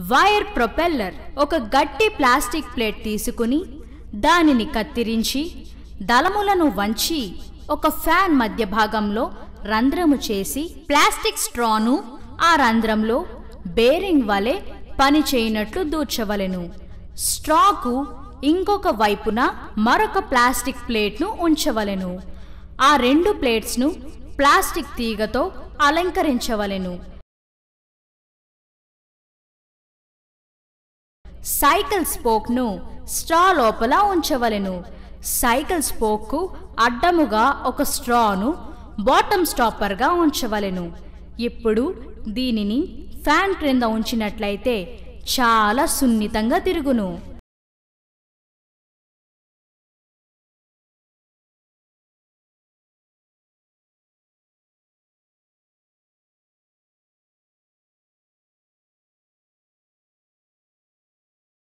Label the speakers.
Speaker 1: Wire propeller ఒక గట్టి plastic plate తీసుకుని దానిని కత్తిరించి దళములను వంచి ఒక ఫ్యాన్ మధ్య భాగంలో రంధ్రము చేసి ప్లాస్టిక్ స్ట్రాను ఆ రంధ్రంలో బేరింగ్ వలె పని చేయనట్లు దూర్చవలెను. స్ట్రాకు ఇంకొక వైపున మరొక ప్లాస్టిక్ ప్లేట్ను ఉంచవలెను. ఆ రెండు ప్లేట్స్ను ప్లాస్టిక్ తీగతో అలంకరించవలెను. సైకిల్ స్పోక్ను స్ట్రా లోపల ఉంచవలెను. సైకిల్ స్పోక్కు అడ్డముగా ఒక స్ట్రాను బాటమ్ స్టాపర్గా ఉంచవలెను. ఇప్పుడు దీనిని ఫ్యాన్ క్రింద ఉంచినట్లయితే చాలా సున్నితంగా తిరుగును.